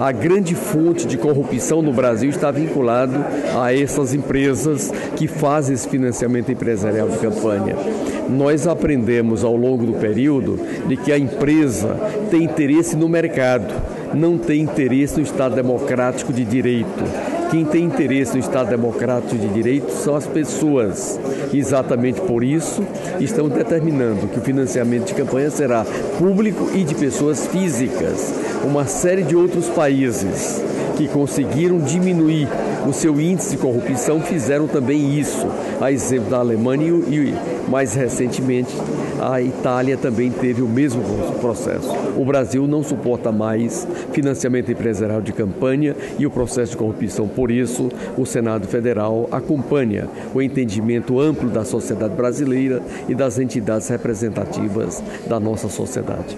a grande fonte de corrupção no Brasil está vinculado a essas empresas que fazem esse financiamento empresarial de campanha. Nós aprendemos ao longo do período de que a empresa tem interesse no mercado, não tem interesse no Estado democrático de direito. Quem tem interesse no Estado democrático de direito são as pessoas. Exatamente por isso, estamos determinando que o financiamento de campanha será público e de pessoas físicas. Uma série de outros países que conseguiram diminuir o seu índice de corrupção fizeram também isso. A exemplo da Alemanha e, mais recentemente, a Itália também teve o mesmo processo. O Brasil não suporta mais financiamento empresarial de campanha e o processo de corrupção. Por isso, o Senado Federal acompanha o entendimento amplo da sociedade brasileira e das entidades representativas da nossa sociedade.